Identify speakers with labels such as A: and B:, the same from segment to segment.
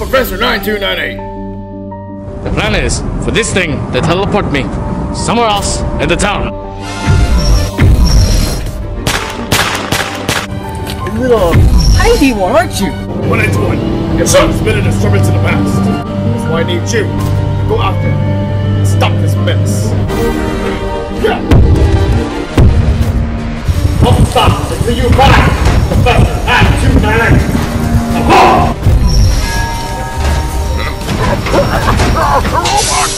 A: Last time on Professor 9298.
B: The plan is for this thing to teleport me somewhere else in the town.
C: little tiny one, aren't you?
A: 181. Your son's been a disturbance in the past. That's why I need you to go out there and stop this menace. Yeah. Don't stop until you find Professor 9298. Aha!
C: Come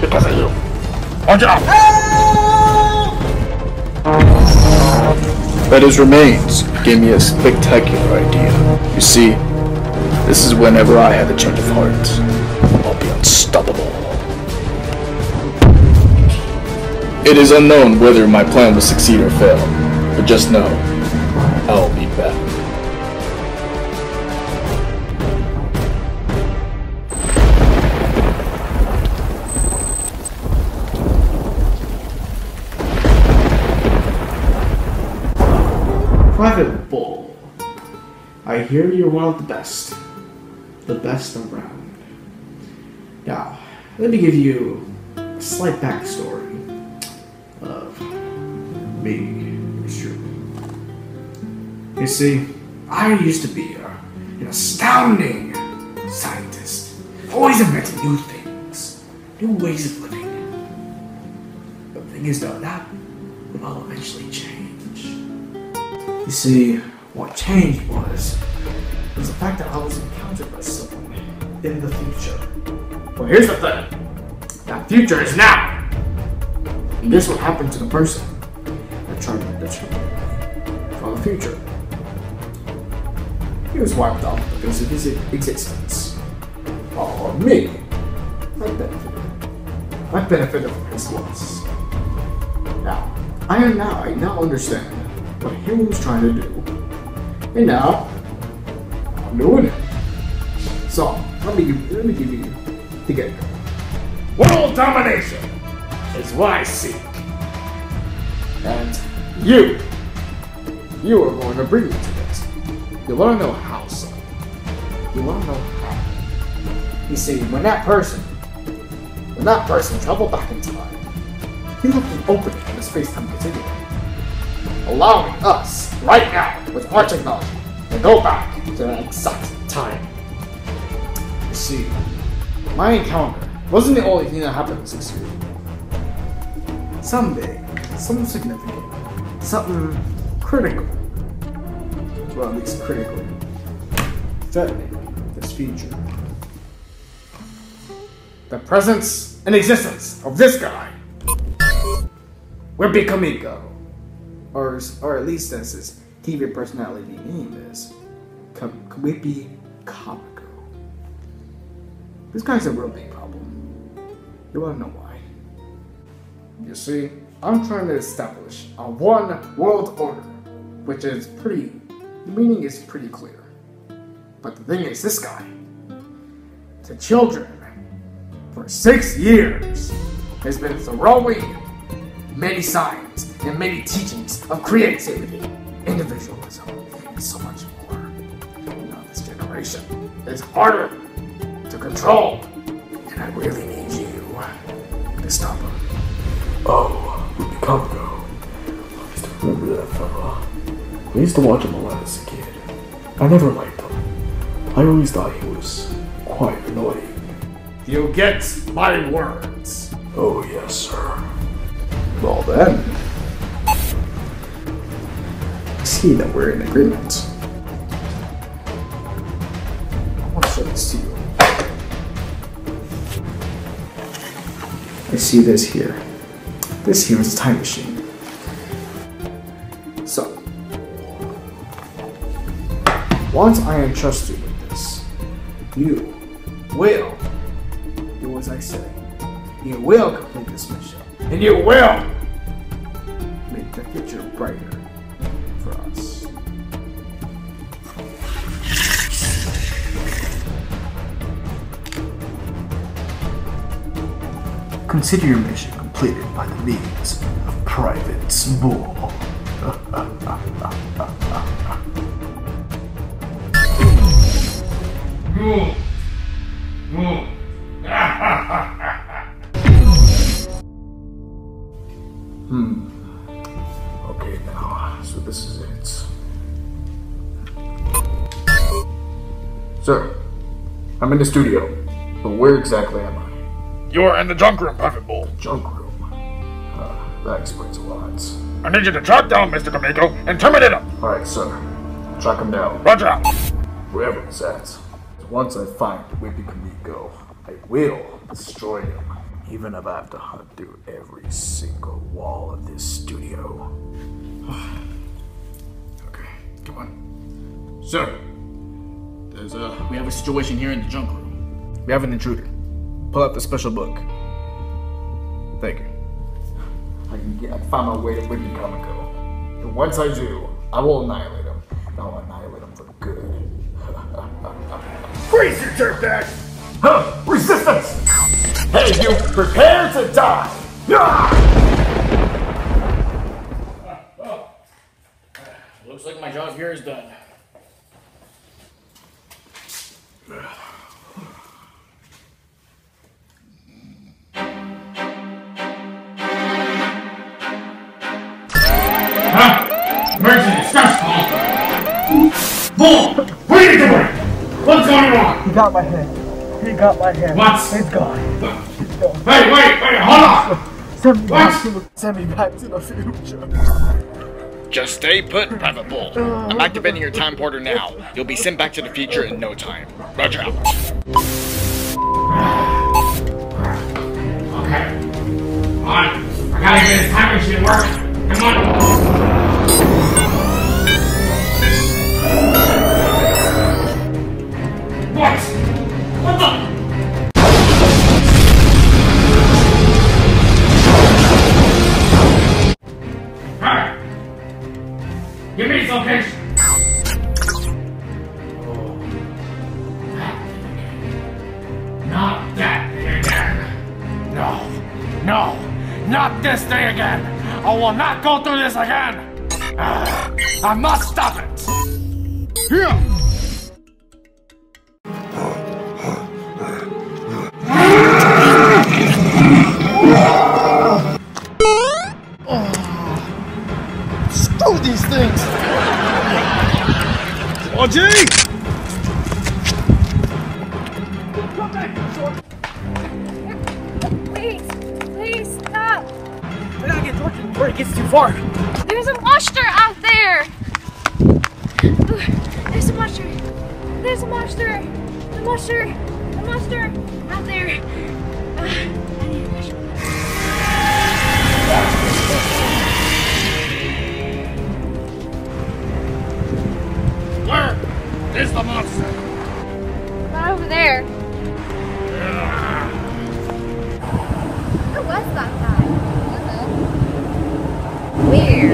A: because of you.
D: But his remains gave me a spectacular idea. You see, this is whenever I have a change of heart. I'll be unstoppable. It is unknown whether my plan will succeed or fail, but just know,
E: I hear you're one of the best. The best around. Now, let me give you a slight backstory of me, true. You see, I used to be a, an astounding scientist, always inventing new things, new ways of living. But the thing is, though, that will all eventually change. You see, what changed was was the fact that I was encountered by someone in the future. Well, here's the thing: that future is now. And this will happen to the person that tried to me from the future. He was wiped off because of his existence. While me, I benefited. I benefited from his loss. Now, I now I now understand what he was trying to do. And now I'm doing it. So let me give let me give you the get
A: World domination is what I seek.
E: And you you are going to bring me to this. You wanna know how, son. You wanna know how. You see, when that person when that person traveled back in time, he left an opening in the space-time continuum. Allowing us right now with our technology to go back to that exact time. You see, my encounter wasn't the only thing that happened six years. Someday, something significant, something critical, well, at least critically, threatening this future. The presence and existence of this guy Webby Kamiko or or at least as his TV personality name is, Kawipi Kamiko. This guy's a real big problem. You wanna know why? You see, I'm trying to establish a one world order, which is pretty. The meaning is pretty clear. But the thing is, this guy, to children, for six years, has been throwing many signs and many teachings of creativity, individualism, and so much more. Now, this generation is harder to control, and I really need you to stop him.
D: Oh, Ruby Congo. I used to remember that fella. I used to watch him a lot as a kid. I never liked him. I always thought he was quite annoying.
E: You get my words.
D: Oh, yes, sir. Well then. See that we're in agreement. I want to show this to you. I see this here. This here is a time machine. So, once I entrust you with this, you
E: will do as I say. You will complete this mission. And you will make the future brighter Consider your mission completed by the means of Private Small. Okay, Sir, I'm in the studio, but where exactly am I?
A: You are in the junk room, Private Bull.
E: Junk room. Uh, that explains a lot.
A: I need you to track down Mr. Kamiko and terminate him.
E: Alright, sir. Track him down.
A: Roger.
E: Wherever he's at. Once I find Wimpy Kamiko, I will destroy him. Even if I have to hunt through every single wall of this studio. okay, come on. Sir, there's a.
F: We have a situation here in the junk room.
E: We have an intruder. Pull out the special book. Thank you. I can get, I can find my way to Wimpy Kamiko. And once I do, I will annihilate him. And I'll annihilate him for good.
A: Freeze, your dirtbag!
E: Huh! Resistance! Hey, you prepare to die!
F: Looks like my job here is done.
A: Emergency discuss call. Bull! What are you doing? What's going on?
C: He got my head. He got my head.
A: What?
C: It's gone.
A: Hey, wait, wait, hold on!
C: Send me back to the, send me back to the future.
F: Just stay put, Private Bull. Oh. I'm activating your time porter now. You'll be sent back to the future in no time. Roger out.
A: Okay. Come on. I gotta get this time machine working. Come on. Not this thing again. I will not go through this again. Ah, I must stop it. Here.
C: Screw these things!
G: Please,
C: before it gets too far.
G: There's a monster out there. Ooh, There's a monster. There's a monster. The monster. The monster out there. I need a flashlight.
A: Where is the monster?
G: Not over there. Where was that guy? Weird.